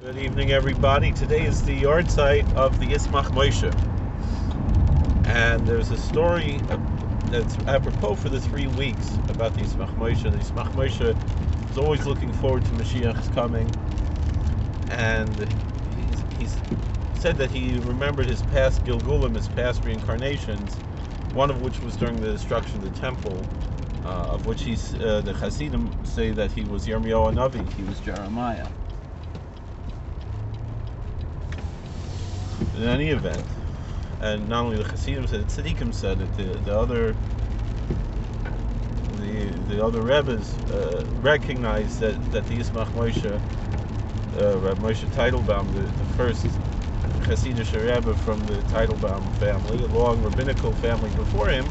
Good evening, everybody. Today is the yartzeit of the Yismach Moshe. And there's a story that's apropos for the three weeks about the Yismach Moshe. The Yismach Moshe is always looking forward to Mashiach's coming. And he's, he's said that he remembered his past Gilgulim, his past reincarnations, one of which was during the destruction of the temple, uh, of which he's, uh, the Hasidim say that he was Yirmiyahu Navi, he was Jeremiah. In any event, and not only the Hasidim said it, Tzaddikim said it, the, the other the the other Rebbes uh, recognized that, that the Yismach Moshe, uh, Reb Moshe Teitelbaum, the, the first Hasidic Rebbe from the Teitelbaum family, a long rabbinical family before him,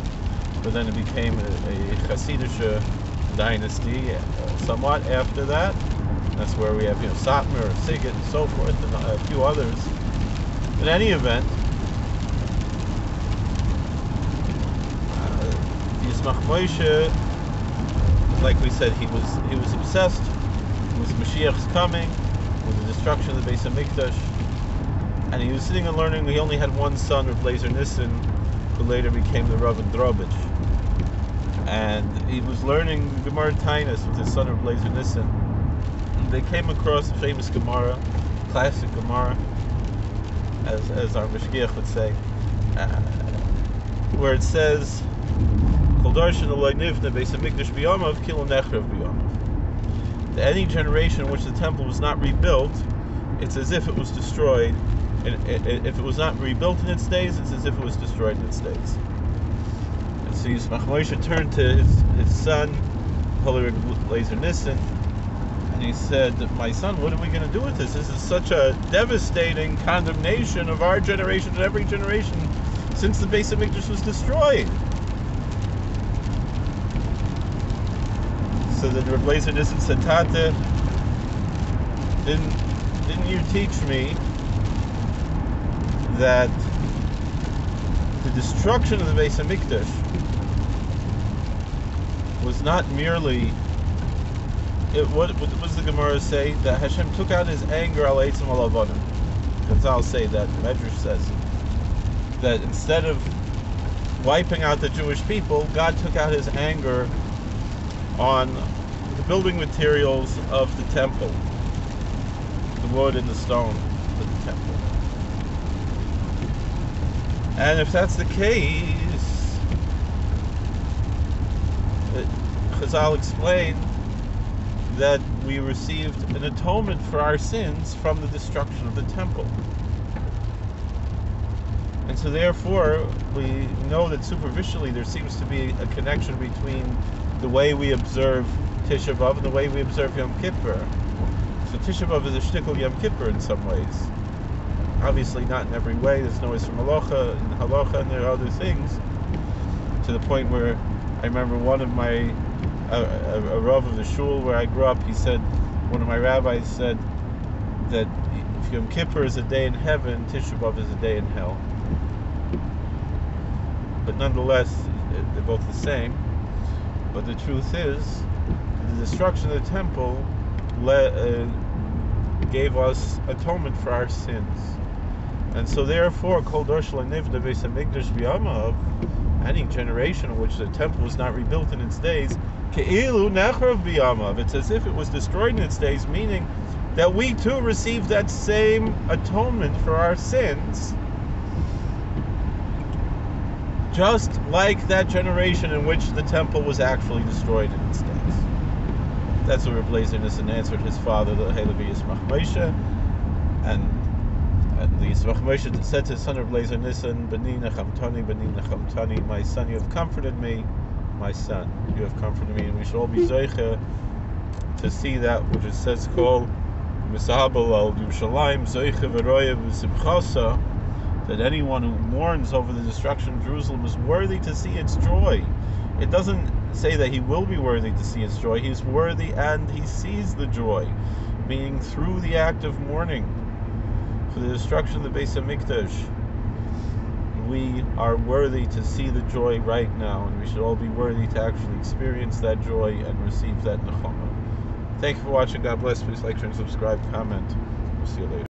but then it became a, a Hasidic dynasty uh, somewhat after that. That's where we have, you know, Satmar, Sighet, and so forth, and a few others. In any event, uh, Yismach Moshe, like we said, he was he was obsessed with Mashiach's coming, with the destruction of the Beis Hamikdash, and he was sitting and learning. He only had one son, Rav Blazer Nissen, who later became the Rav Drobich. And he was learning Gemara Taanis with his son, Rav Blazer Nissen. They came across a famous Gemara, classic Gemara, as, as our Mashgiach would say, uh, where it says, biyamav. Any generation in which the temple was not rebuilt, it's as if it was destroyed. And if it was not rebuilt in its days, it's as if it was destroyed in its days. And so Yismach Moshe turned to his, his son, Holy Laser Nissen, and he said, My son, what are we going to do with this? This is such a devastating condemnation of our generation and every generation since the Beis Hamikdash was destroyed. So the Nissen said, Tate, didn't, didn't you teach me that the destruction of the Beis Hamikdash was not merely it, what, what does the Gemara say? That Hashem took out his anger al Eitzim al Avanim. Chazal say that, Medrash says, that instead of wiping out the Jewish people, God took out his anger on the building materials of the temple, the wood and the stone of the temple. And if that's the case, Chazal explained that we received an atonement for our sins from the destruction of the temple. And so, therefore, we know that superficially there seems to be a connection between the way we observe Tisha B'Av and the way we observe Yom Kippur. So, Tisha B'Av is a shtickle Yom Kippur in some ways. Obviously, not in every way. There's no from halacha and halacha, and there are other things. To the point where I remember one of my a, a, Rav of the shul where I grew up, he said, one of my rabbis said that if Yom Kippur is a day in heaven, Tisha B'Av is a day in hell. But nonetheless, they're both the same. But the truth is, the destruction of the temple le- uh, gave us atonement for our sins. And so therefore, Kol Dorsh Nivda Beis Hamikdash B'Yamav, any generation in which the temple was not rebuilt in its days, Ke'ilu Nechrav B'Yamav. It's as if it was destroyed in its days, meaning that we too receive that same atonement for our sins, just like that generation in which the temple was actually destroyed in its days. That's what Blazer Nissen answered his father, the Halevi Yismach Moshe, and and the Yismach Moshe said to his son of Blazer Nissen, Bani Nechamtani, Bani Nechamtani, my son, you have comforted me, my son, you have comforted me, and we should all be Zeicha to see that which it says called Misahabal al Yerushalayim Zeicha V'roya V'simchasa, that anyone who mourns over the destruction of Jerusalem is worthy to see its joy. It doesn't say that he will be worthy to see its joy. He's worthy and he sees the joy, meaning through the act of mourning for the destruction of the Beis Hamikdash. We are worthy to see the joy right now, and we should all be worthy to actually experience that joy and receive that nechama. Thank you for watching. God bless. Please like, share, and subscribe. Comment. We'll see you later.